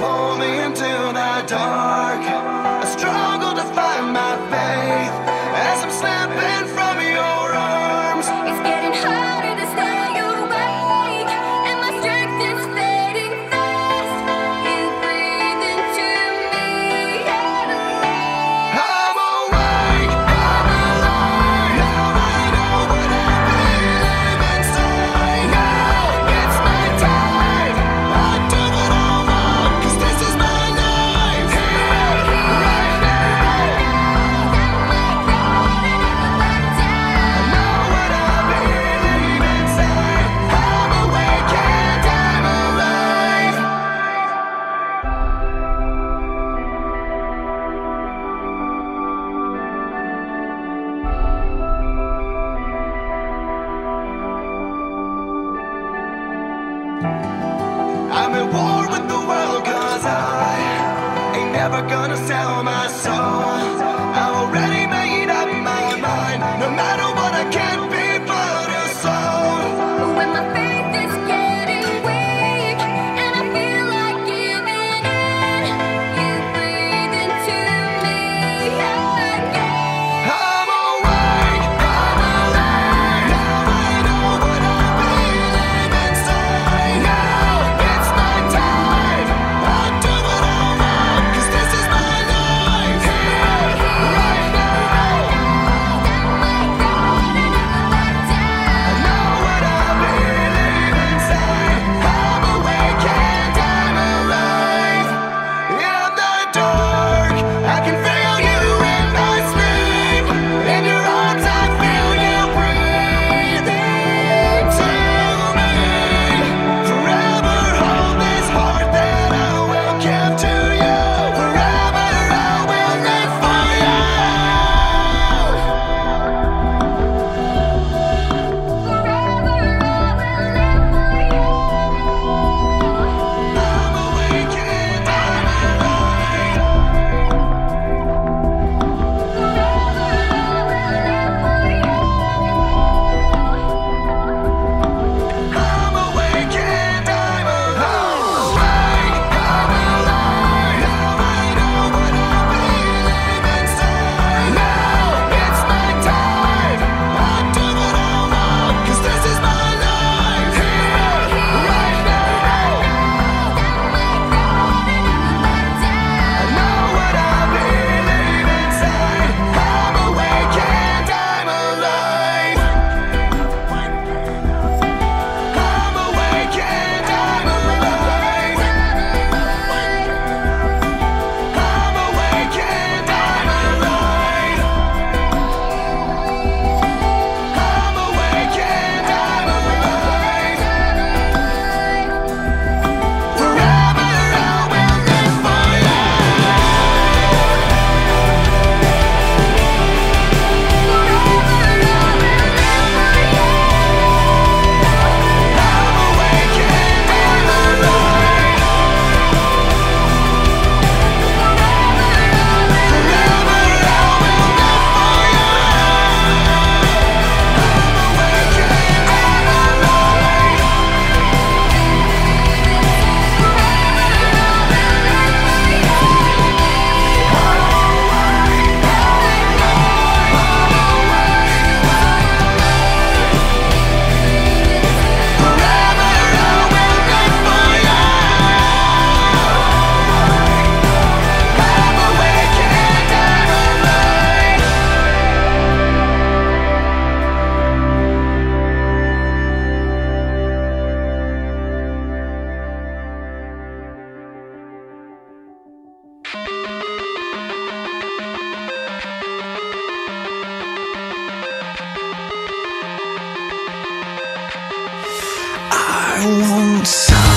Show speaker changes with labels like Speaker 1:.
Speaker 1: pull me into the dark. I'm
Speaker 2: at
Speaker 1: war with the world cause I ain't never gonna sell my soul. want some.